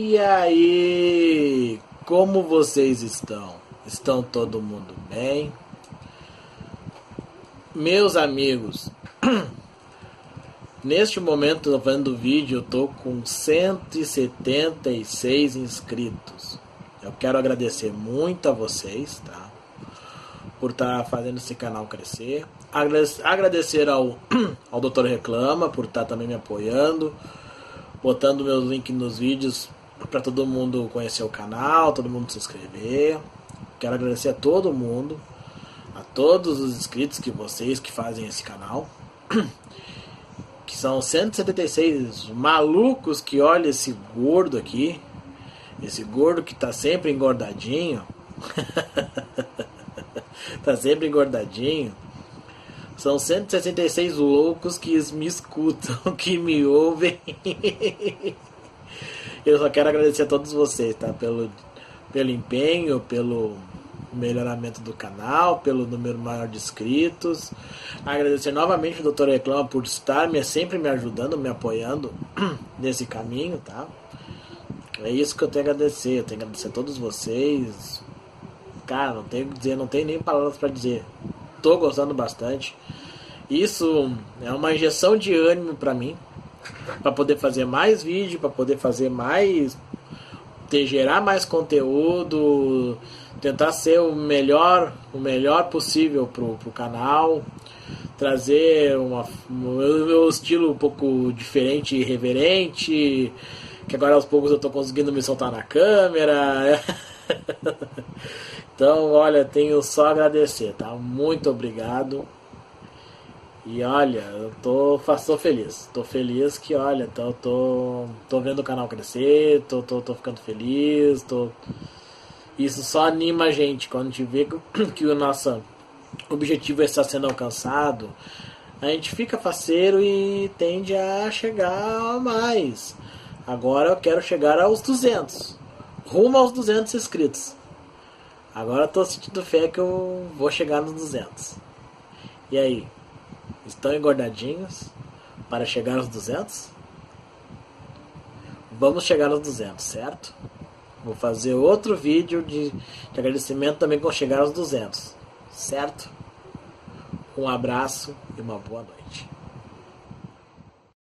E aí, como vocês estão? Estão todo mundo bem? Meus amigos, neste momento vendo o vídeo eu tô com 176 inscritos. Eu quero agradecer muito a vocês, tá? Por estar tá fazendo esse canal crescer. Agradecer ao, ao Doutor Reclama por estar tá também me apoiando, botando meus links nos vídeos para todo mundo conhecer o canal, todo mundo se inscrever. Quero agradecer a todo mundo, a todos os inscritos que vocês que fazem esse canal. Que são 176 malucos que olham esse gordo aqui. Esse gordo que tá sempre engordadinho. tá sempre engordadinho. São 166 loucos que me escutam, que me ouvem. Eu só quero agradecer a todos vocês, tá? Pelo, pelo empenho, pelo melhoramento do canal, pelo número maior de inscritos. Agradecer novamente ao Dr. Reclama por estar me, sempre me ajudando, me apoiando nesse caminho, tá? É isso que eu tenho a agradecer. Eu tenho que agradecer a todos vocês. Cara, não tenho dizer, não tenho nem palavras para dizer. Tô gostando bastante. Isso é uma injeção de ânimo para mim, para poder fazer mais vídeo, para poder fazer mais ter, gerar mais conteúdo, tentar ser o melhor, o melhor possível pro, pro canal, trazer uma, o meu estilo um pouco diferente e irreverente, que agora aos poucos eu tô conseguindo me soltar na câmera. então, olha, tenho só a agradecer, tá? Muito obrigado. E olha, eu tô, tô feliz. Tô feliz que, olha, tô, tô, tô vendo o canal crescer, tô, tô, tô ficando feliz, tô... Isso só anima a gente quando a gente vê que o nosso objetivo está sendo alcançado. A gente fica faceiro e tende a chegar a mais. Agora eu quero chegar aos 200. Rumo aos 200 inscritos. Agora eu tô sentindo fé que eu vou chegar nos 200. E aí? Estão engordadinhos para chegar aos 200? Vamos chegar aos 200, certo? Vou fazer outro vídeo de, de agradecimento também com chegar aos 200, certo? Um abraço e uma boa noite.